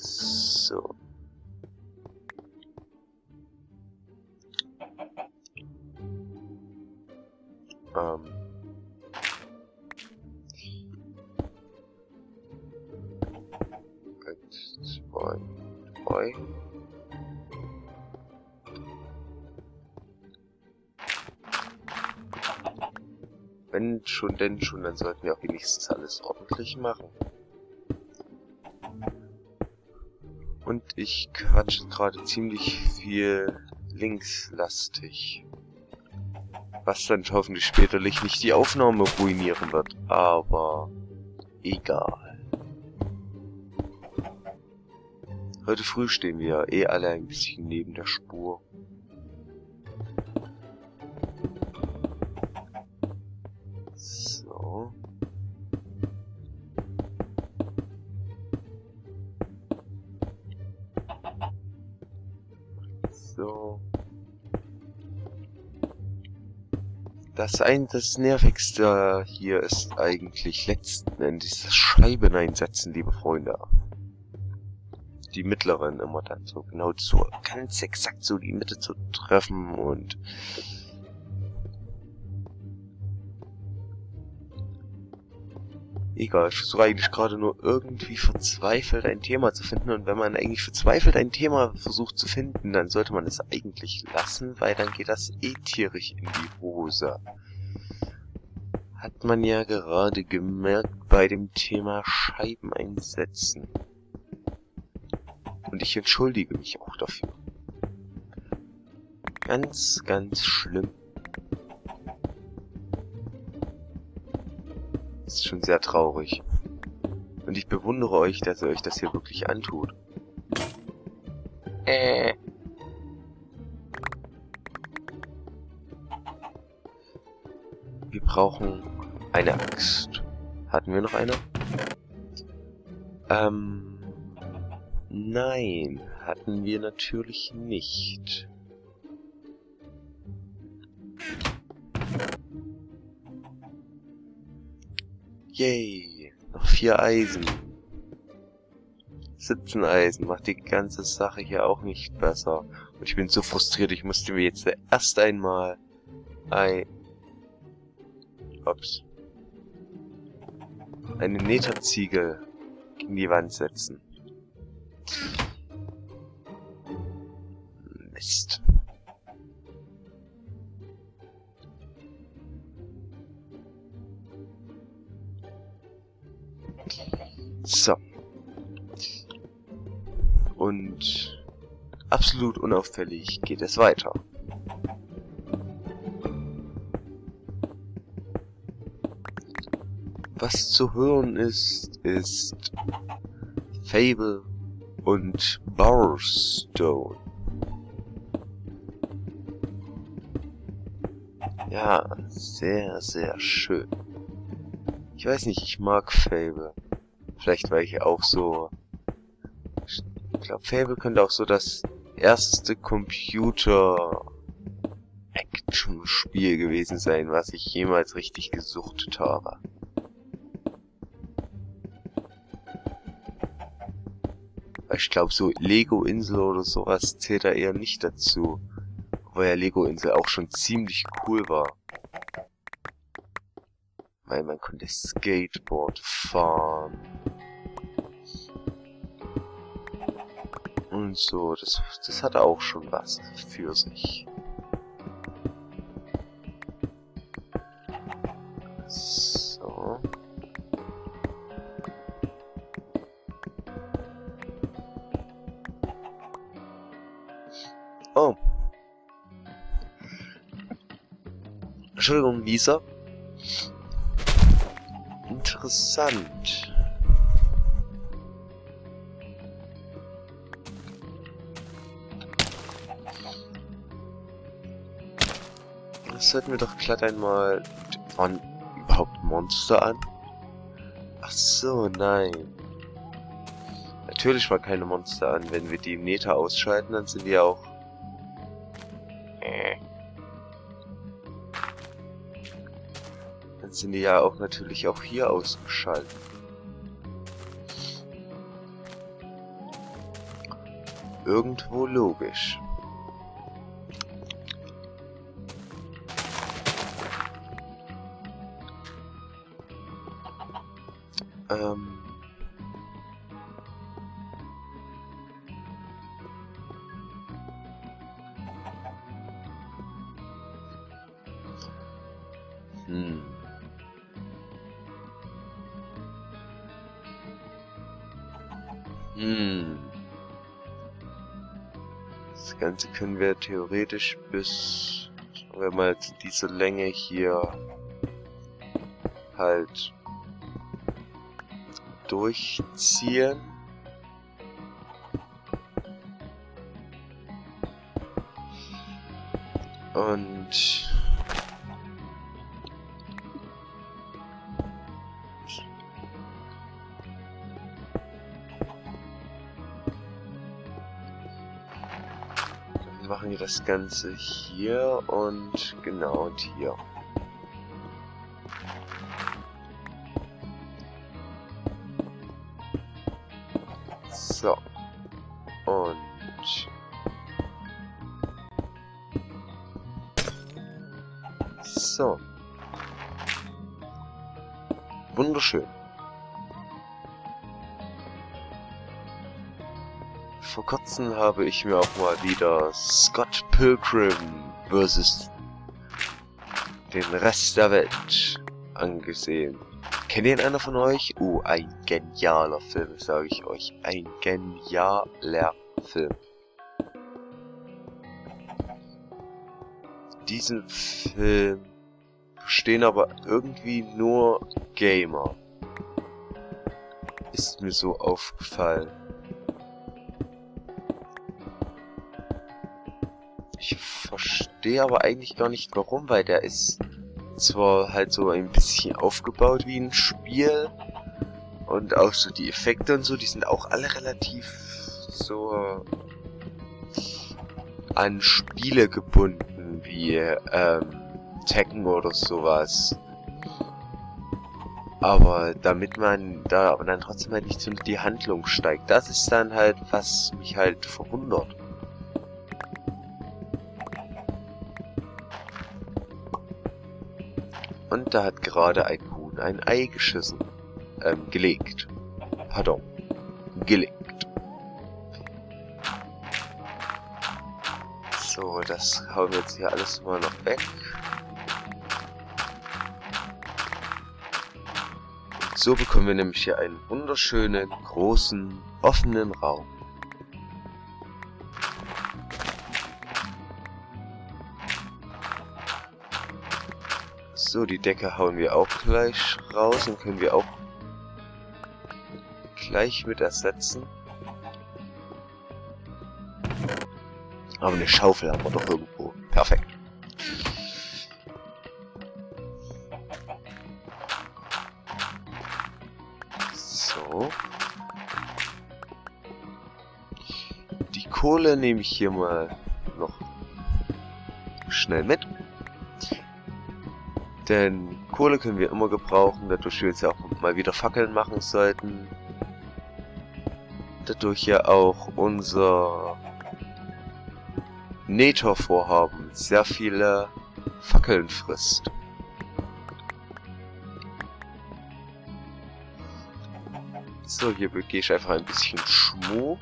So. Ähm. Eins, zwei, drei. Wenn schon, denn schon, dann sollten wir auch wenigstens alles ordentlich machen. Und ich quatsche gerade ziemlich viel linkslastig. Was dann hoffentlich späterlich nicht die Aufnahme ruinieren wird. Aber egal. Heute früh stehen wir eh alle ein bisschen neben der Spur. Das ein, das nervigste hier ist eigentlich letzten Endes das Scheiben einsetzen, liebe Freunde. Die mittleren immer dann so genau zu, ganz exakt so die Mitte zu treffen und egal. Ich versuche eigentlich gerade nur irgendwie verzweifelt ein Thema zu finden. Und wenn man eigentlich verzweifelt ein Thema versucht zu finden, dann sollte man es eigentlich lassen, weil dann geht das eh tierisch in die Hose. Hat man ja gerade gemerkt bei dem Thema Scheiben einsetzen. Und ich entschuldige mich auch dafür. Ganz, ganz schlimm. Ist schon sehr traurig. Und ich bewundere euch, dass ihr euch das hier wirklich antut. Äh. Wir brauchen eine Axt. Hatten wir noch eine? Ähm. Nein, hatten wir natürlich nicht. Yay, noch vier Eisen. 17 Eisen macht die ganze Sache hier auch nicht besser. Und ich bin so frustriert, ich musste mir jetzt erst einmal ein... Ups. Eine Netherziegel gegen die Wand setzen. Mist. So. Und absolut unauffällig geht es weiter. Was zu hören ist, ist Fable und Barstone. Ja, sehr, sehr schön. Ich weiß nicht, ich mag Fable. Vielleicht weil ich auch so... Ich glaube, Fable könnte auch so das erste Computer-Action-Spiel gewesen sein, was ich jemals richtig gesuchtet habe. Ich glaube, so Lego-Insel oder sowas zählt da eher nicht dazu. Weil ja Lego-Insel auch schon ziemlich cool war. Weil man konnte Skateboard fahren. Und so, das, das hatte auch schon was für sich. So. Oh. Entschuldigung, Lisa. Interessant. Sollten wir doch glatt einmal... Waren überhaupt Monster an? Ach so, nein. Natürlich war keine Monster an. Wenn wir die im Nether ausschalten, dann sind die auch... Äh. Dann sind die ja auch natürlich auch hier ausgeschaltet. irgendwo logisch. Ähm... Hm. Hm. Das Ganze können wir theoretisch bis, sagen wir mal, diese Länge hier halt durchziehen. Und dann machen wir das Ganze hier und genau hier. So. Wunderschön. Vor kurzem habe ich mir auch mal wieder Scott Pilgrim vs. den Rest der Welt angesehen. Kennt ihn einer von euch? Oh, ein genialer Film, sage ich euch. Ein genialer Film. Diesen Film verstehen aber irgendwie nur Gamer. Ist mir so aufgefallen. Ich verstehe aber eigentlich gar nicht warum, weil der ist zwar halt so ein bisschen aufgebaut wie ein Spiel und auch so die Effekte und so, die sind auch alle relativ so an Spiele gebunden wie ähm, Tekken oder sowas. Aber damit man da aber dann trotzdem halt nicht in die Handlung steigt, das ist dann halt, was mich halt verwundert. Und da hat gerade ein Huhn ein Ei geschissen. Ähm, gelegt. Pardon. Gelegt. So, das hauen wir jetzt hier alles mal noch weg. So bekommen wir nämlich hier einen wunderschönen, großen, offenen Raum. So, die Decke hauen wir auch gleich raus und können wir auch gleich mit ersetzen. Aber eine Schaufel haben wir doch irgendwo. Perfekt. Die Kohle nehme ich hier mal noch schnell mit. Denn Kohle können wir immer gebrauchen, dadurch wir jetzt ja auch mal wieder Fackeln machen sollten. Dadurch ja auch unser Nator-Vorhaben sehr viele Fackeln frisst. So, hier gehe ich einfach ein bisschen Schmuck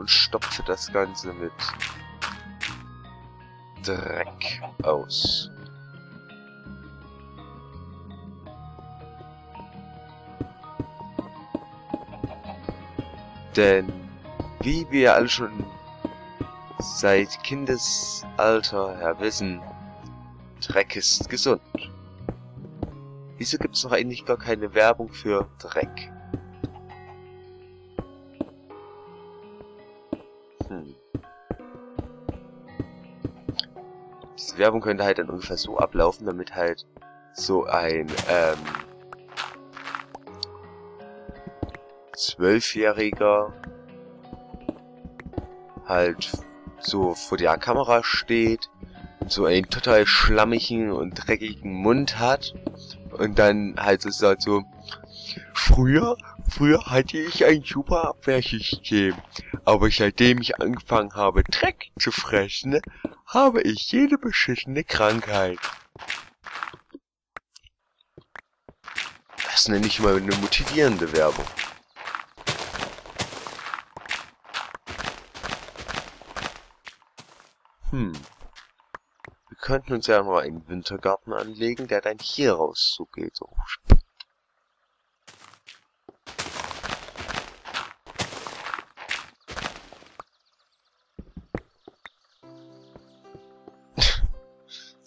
und stopfe das Ganze mit Dreck aus. Denn, wie wir alle schon seit Kindesalter her wissen, Dreck ist gesund. Wieso gibt es noch eigentlich gar keine Werbung für Dreck? Werbung könnte halt dann ungefähr so ablaufen, damit halt so ein, ähm, Zwölfjähriger halt so vor der Kamera steht, so einen total schlammigen und dreckigen Mund hat und dann halt so sagt so, früher, früher hatte ich ein super Abwehrsystem, Aber seitdem ich angefangen habe, Dreck zu fressen, habe ich jede beschissene Krankheit. Das nenne ich mal eine motivierende Werbung. Hm. Wir könnten uns ja mal einen Wintergarten anlegen, der dann hier raus so geht. So.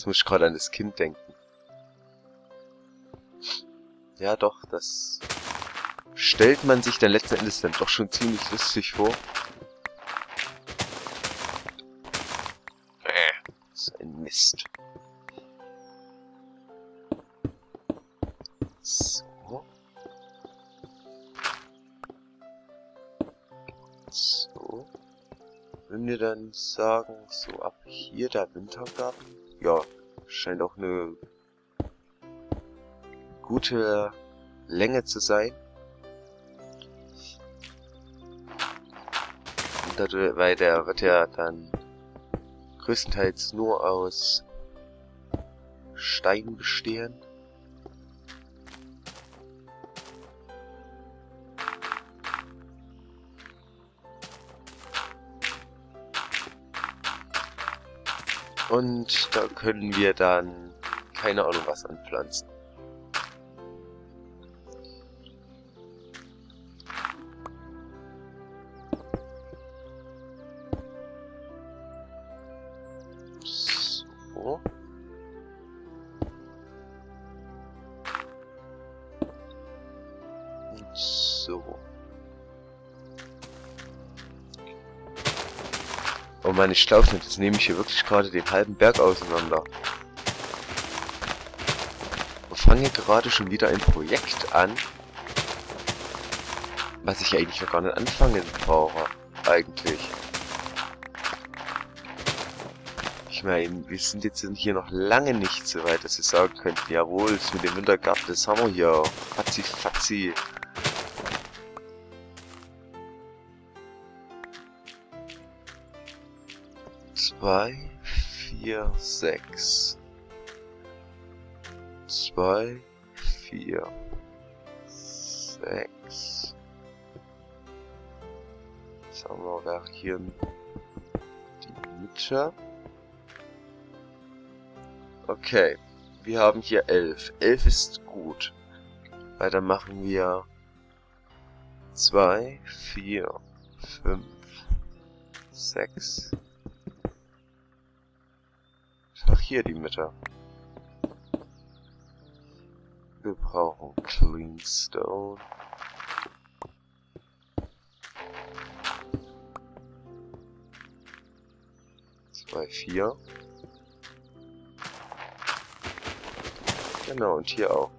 Jetzt muss ich gerade an das Kind denken. Ja doch, das stellt man sich dann letzten Endes dann doch schon ziemlich lustig vor. Äh, so ein Mist. So. So. Wenn wir dann sagen, so ab hier der Wintergarten ja, scheint auch eine gute Länge zu sein. Dadurch, weil der wird ja dann größtenteils nur aus Stein bestehen. Und da können wir dann keine Ahnung was anpflanzen. So. Und so. Oh meine Schlaufnet, jetzt nehme ich hier wirklich gerade den halben Berg auseinander. Und fange gerade schon wieder ein Projekt an, was ich eigentlich noch gar nicht anfangen brauche, eigentlich. Ich meine, wir sind jetzt hier noch lange nicht so weit, dass wir sagen könnten, jawohl, das mit dem Wintergarten, das haben wir hier. Fatzi, fatzi. 2, 4, 6. 2, 4, 6. Jetzt haben wir auch hier die Nietzsche. Okay, wir haben hier 11. 11 ist gut. Weiter machen wir 2, 4, 5, 6, hier die Mitte. Wir brauchen Clean Stone. Zwei, vier. Genau, und hier auch.